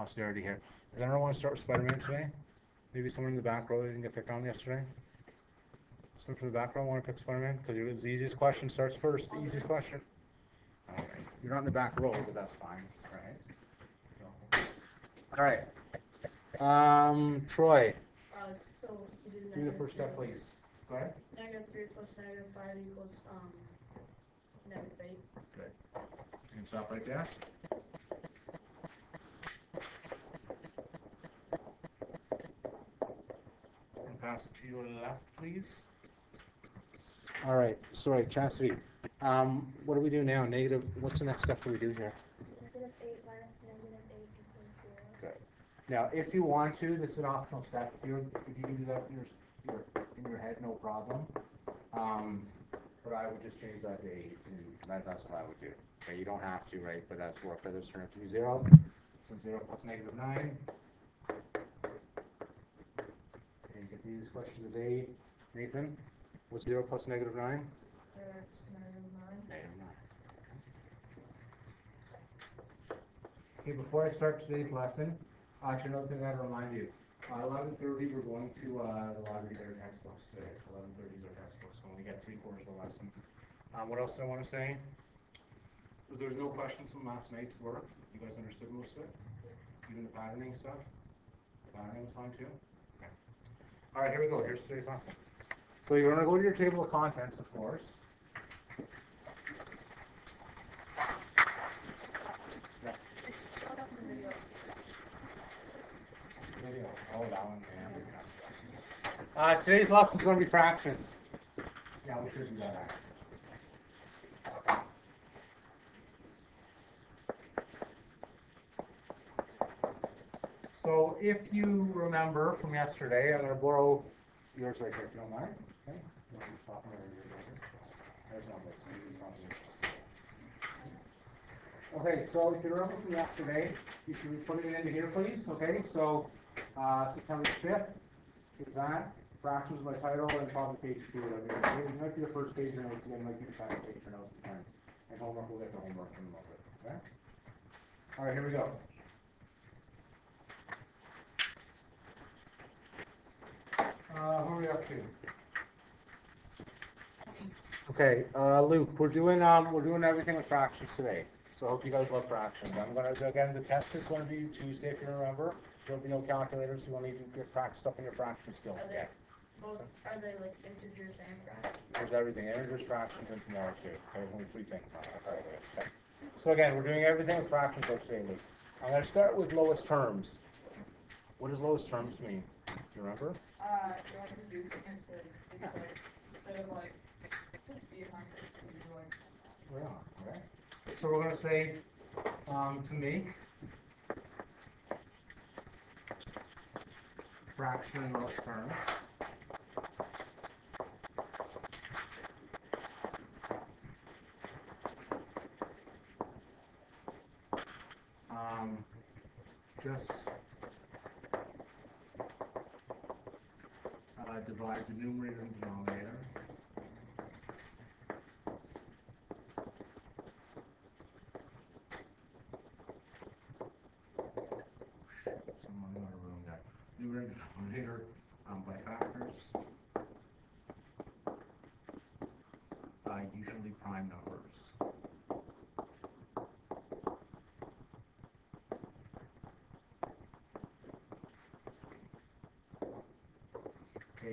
posterity here. Does anyone want to start with Spider-Man today? Maybe someone in the back row didn't get picked on yesterday? Someone from the back row want to pick Spider-Man? Because it's the easiest question starts first, the easiest question. All right. You're not in the back row, but that's fine, all right? All right. Um, Troy, Uh, so you do do the first step, please. Go ahead. Negative three plus negative five equals, um, negative eight. You can stop right there. to your left, please. All right, sorry, Chastity. Um, what do we do now? Negative, what's the next step do we do here? Negative 8 minus negative 8 Good. Now, if you want to, this is an optional step. If, you if you can do that in your, your, in your head, no problem. Um, but I would just change that to 8, and that's what I would do. Okay, you don't have to, right? But that's what, better turn it to 0. So 0 plus negative 9. His question of the day, Nathan, what's 0 plus negative 9? That's negative 9. Negative 9. Okay, before I start today's lesson, actually another thing I gotta remind you. Uh, 11.30, we're going to uh, the library to get textbooks today. 11.30 is our textbook, so We only got three quarters of the lesson. Uh, what else do I want to say? Is there's no questions from last night's work. You guys understood most of it? Even the patterning stuff? The patterning was fine too? All right, here we go, here's today's lesson. So you're gonna go to your table of contents, of course. Uh, today's lesson's gonna be fractions. Yeah, we should do that. So if you remember from yesterday, I'm gonna borrow yours right here, if you don't mind. Okay? To. Okay, so if you remember from yesterday, you should be putting it into here, please, okay? So, uh, September fifth is that, fractions by title and probably page two, I mean, it might be the first page of notes, again, it might be the second page of notes, depends. And homework, we'll get the homework in a moment, okay? All right, here we go. Uh, who up to? Okay, uh, Luke, we're doing, um, we're doing everything with fractions today. So I hope you guys love fractions. I'm gonna, again, the test is gonna be Tuesday, if you remember. There'll be no calculators, you will need to get practiced up in your fraction skills Are they, again. both, are they like integers and fractions? There's everything, integers, fractions, and tomorrow too. There's only three things on it. Okay, okay. So again, we're doing everything with fractions like today, Luke. I'm gonna start with lowest terms. What does lowest terms mean? Do you remember? Uh, reducing it to, it's like, instead of like, be a hundred, it's gonna be like, Yeah, okay. So we're gonna say, um, to make fraction in lowest terms. Um, just uh, divide the numerator and denominator. Someone in our room that numerator and denominator, um, by factors. Uh, usually prime numbers.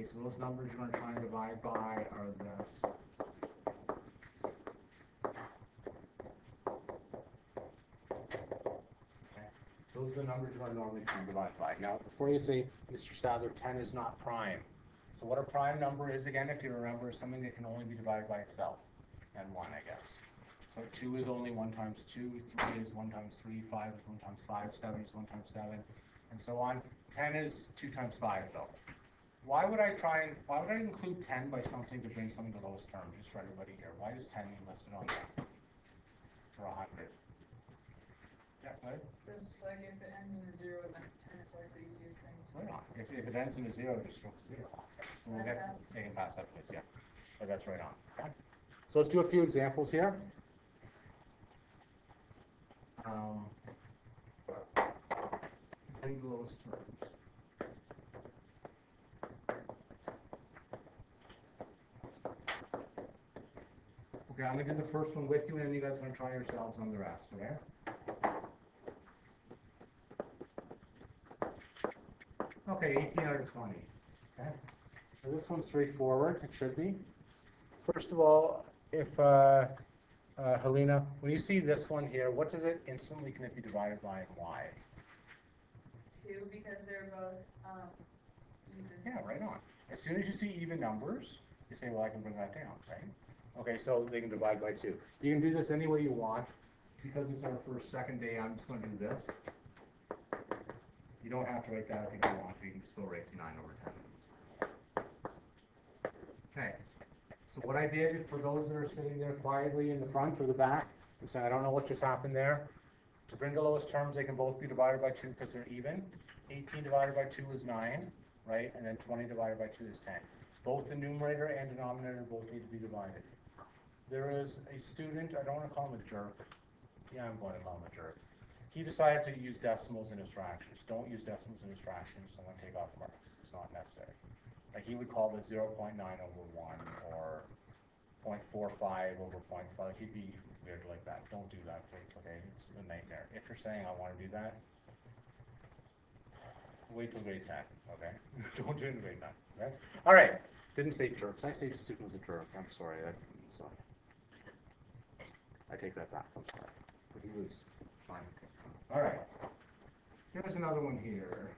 So those numbers you're gonna try and divide by are this. Okay, Those are the numbers you're gonna normally try and divide by. Now, before you say, Mr. Sadler, ten is not prime. So what a prime number is, again, if you remember, is something that can only be divided by itself, and one, I guess. So two is only one times two, three is one times three, five is one times five, seven is one times seven, and so on. Ten is two times five, though. Why would I try and, why would I include ten by something to bring something to lowest term, just for everybody here? Why is ten listed on that? For a hundred? Yeah, right? this, like, if it ends in a zero, then ten is like the easiest thing. Right on. If, if it ends in a zero, just go zero. We'll get, can pass that, please, yeah. But that's right on. Okay. So let's do a few examples here. Um, bring the lowest terms. Okay, I'm gonna do the first one with you, and then you guys are gonna try yourselves on the rest, okay? Okay, eighteen out of twenty, okay? So this one's straightforward, it should be. First of all, if, uh, uh, Helena, when you see this one here, what does it instantly can it be divided by and why? Two, because they're both, um, even. Yeah, right on. As soon as you see even numbers, you say, well, I can bring that down, right? Okay, so they can divide by two. You can do this any way you want. Because it's our first, second day, I'm just gonna do this. You don't have to write that if you don't want to, you can just go to nine over ten. Okay, so what I did, for those that are sitting there quietly in the front or the back, and saying, I don't know what just happened there, to bring the lowest terms, they can both be divided by two because they're even. Eighteen divided by two is nine, right, and then twenty divided by two is ten. Both the numerator and denominator both need to be divided. There is a student, I don't wanna call him a jerk, yeah, I'm going to call him a jerk. He decided to use decimals and his fractions, don't use decimals and his fractions, I'm gonna take off marks, it's not necessary. Like, he would call this zero point nine over one, or 0.45 over 0.5. he'd be weird like that, don't do that, please, okay, it's a nightmare. If you're saying, I wanna do that, wait till grade ten, okay? Don't do it in grade nine, okay? All right, didn't say jerks, I say the student was a jerk, I'm sorry, I, I'm sorry. I take that back, I'm sorry, but he was fine. All right, here's another one here.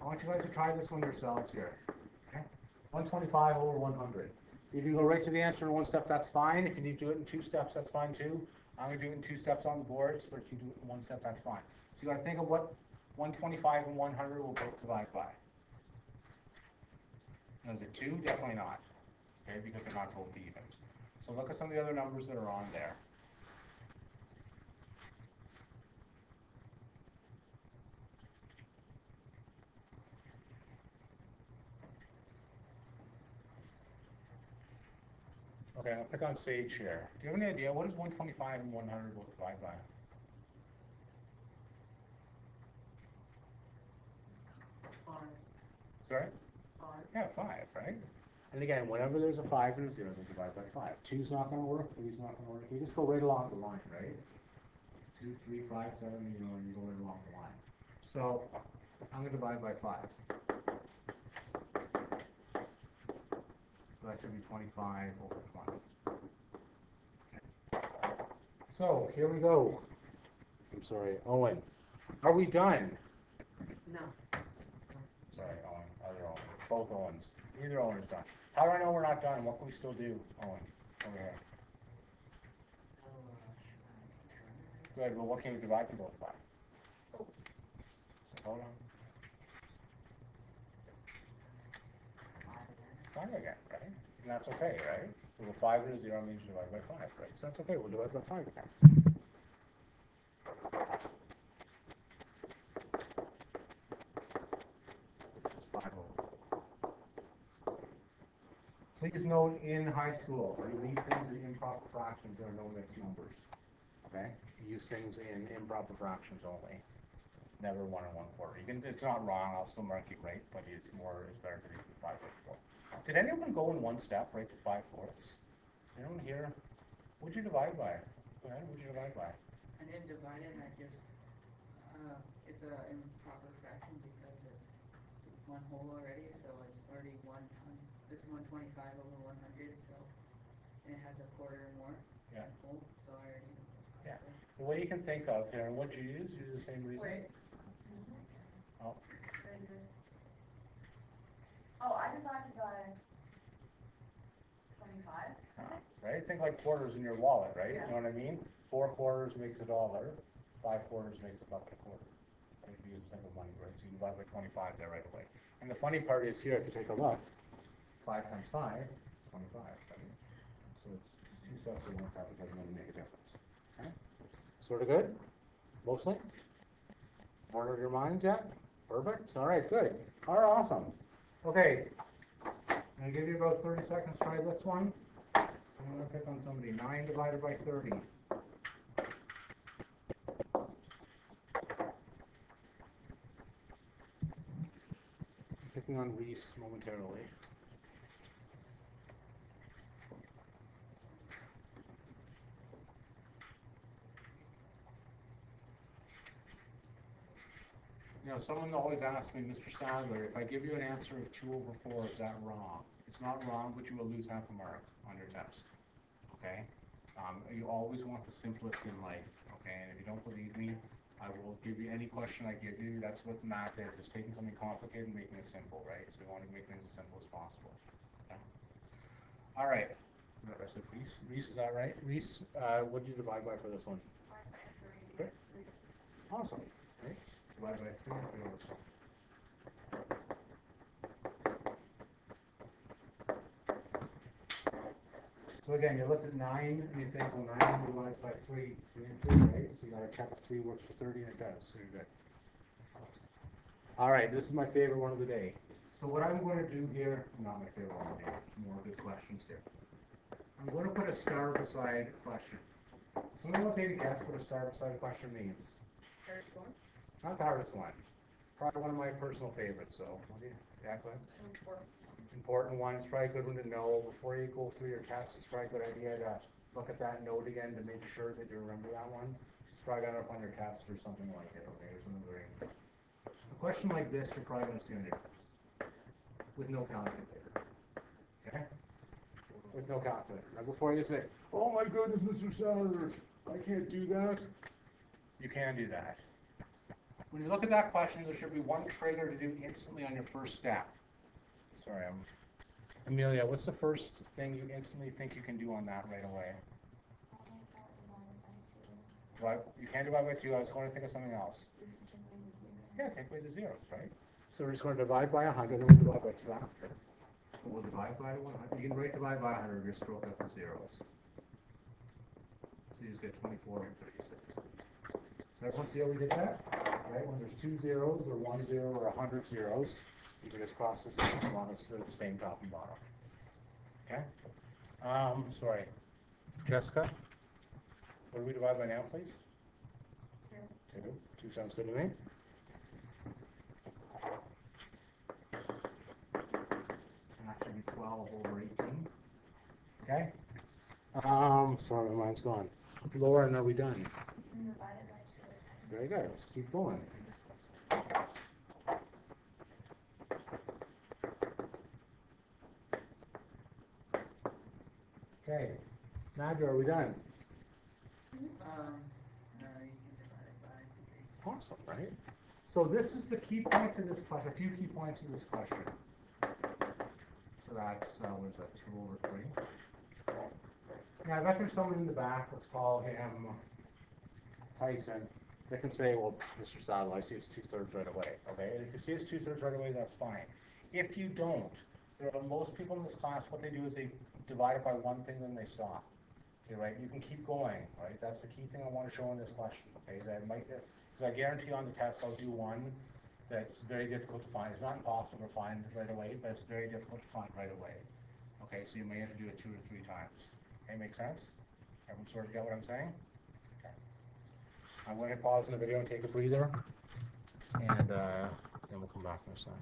I want you guys to try this one yourselves here, okay? One twenty-five over one hundred. If you go right to the answer in one step, that's fine, if you need to do it in two steps, that's fine too. I'm gonna do it in two steps on the boards, but if you do it in one step, that's fine. So you gotta think of what one twenty-five and one hundred will both divide by. Is it two? Definitely not, okay, because they're not both even. So look at some of the other numbers that are on there. Okay, I'll pick on Sage here. Do you have any idea, what is one twenty-five and one hundred both divide by? Five, Sorry? five. Yeah, five, right? And again, whenever there's a five and a zero, they divide by five. Two's not gonna work, three's not gonna work. You just go right along the line, right? Two, three, five, seven, you know, and you go right along the line. So, I'm gonna divide by five. So that should be twenty-five over twenty. So, here we go. I'm sorry, Owen. Are we done? No. Sorry, Owen, other Owen, both Owens, either Owen is done. How do I know we're not done, what can we still do, Owen, over here? Good, well, what can we divide them both by? So, Hold on. Five again, right? And that's okay, right? So the five and a zero means you divide by five, right? So that's okay, we'll divide by five again. Five over. Please note in high school, you leave things in improper fractions, there are no mixed numbers. Okay? Use things in improper fractions only. Never one and one quarter. You can, it's not wrong, I'll still mark it right, but it's more, it's better to do five by four. Did anyone go in one step right to five fourths? Anyone here? What'd you divide by? Go ahead, what'd you divide by? I didn't divide it, I just, uh, it's a improper fraction because it's one whole already, so it's already one, twen- this one twenty-five over one hundred, so, and it has a quarter more. Yeah. than so I already. Yeah. The way you can think of here, and what'd you use? You use the same reason? Wait. Oh. Oh, I divided by twenty-five. Uh, Right, think like quarters in your wallet, right? You Yeah. know what I mean? Four quarters makes a dollar, five quarters makes a buck and a quarter. If you use simple money, right, so you divide by twenty-five there right away. And the funny part is here, if you take a look, 5 times 5, 25. So it's two steps in one topic doesn't really make a difference. Okay? Sort of good? Mostly? Ordered your minds yet? Perfect. All right, good. All right, awesome. Okay. I'm going to give you about 30 seconds. to Try this one. I'm going to pick on somebody. 9 divided by 30. Picking on Reese momentarily. Know, someone always asks me, Mr. Sadler, if I give you an answer of two over four, is that wrong? It's not wrong, but you will lose half a mark on your test, okay? Um, you always want the simplest in life, okay? And if you don't believe me, I will give you any question I give you, that's what math is, It's taking something complicated and making it simple, right? So we want to make things as simple as possible. okay? All right, What I said Reese, Reese, is that right? Reese, uh, what did you divide by for this one? Okay. Awesome, by. So again, you look at nine, and you think, well, nine divided by three, three, right? So you gotta check if three works for thirty, and it does, so you're good. All right, this is my favorite one of the day. So what I'm gonna do here, not my favorite one of the day, more good questions here. I'm gonna put a star beside question. Someone will take a guess what a star beside a question means? First one, Not the hardest one. Probably one of my personal favorites, so, what do you, important. important one, it's probably a good one to know before you go through your test, it's probably a good idea to look at that note again to make sure that you remember that one. It's probably got it up on your test or something like it, okay, or something very. A question like this, you're probably gonna see on your test, with no calculator, okay? With no calculator, now before you say, oh my goodness, Mr. Sellers, I can't do that. You can do that. When you look at that question, there should be one trigger to do instantly on your first step. Sorry, I'm... Amelia, what's the first thing you instantly think you can do on that right away? What? You can't divide by 2. I was going to think of something else. Yeah, take away the zeros, right? So we're just going to divide by 100 and we'll divide by 2 after. We'll divide by 100. You can write divide by 100 if you stroke up the zeros. So you just get 24 and 36 everyone see how we did that? Right, when there's two zeros, or one zero, or a hundred zeros, you can just cross the zeros as long as they're the same top and bottom. Okay? Um, sorry. Jessica? What do we divide by now, please? Two. Two Two sounds good to me. Actually, be twelve over eighteen. Okay? Um, sorry, my mind's gone. Lauren, are we done? And divide it by two. Very good, let's keep going. Okay, Nadia, are we done? Um, no, you can divide it by three. Awesome, right? So this is the key point to this question, a few key points to this question. So that's, uh, what is that, two over three? Now, I bet there's someone in the back, let's call him Tyson. They can say, well, Mr. Sadler, I see it's two-thirds right away, okay? And if you see it's two-thirds right away, that's fine. If you don't, there are, most people in this class, what they do is they divide it by one thing, then they stop. Okay, right, you can keep going, right? That's the key thing I wanna show in this question, okay? That might, uh, because I guarantee on the test, I'll do one that's very difficult to find. It's not impossible to find right away, but it's very difficult to find right away. Okay, so you may have to do it two or three times. Okay, make sense? Everyone sort of get what I'm saying? I'm gonna pause in the video and take a breather, and, uh, then we'll come back in a sec.